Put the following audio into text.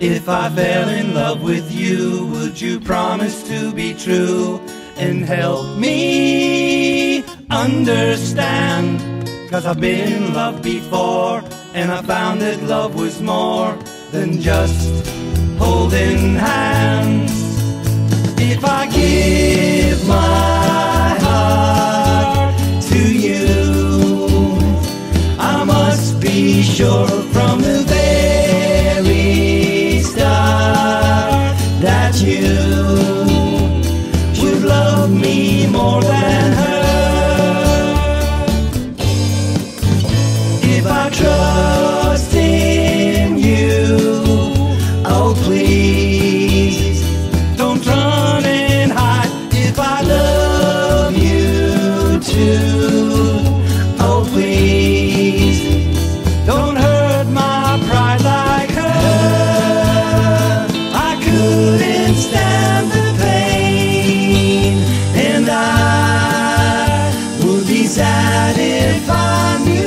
If I fell in love with you, would you promise to be true and help me understand? Cause I've been in love before and I found that love was more than just holding hands. If I give my heart to you, I must be sure you. Would love me more than that if I knew.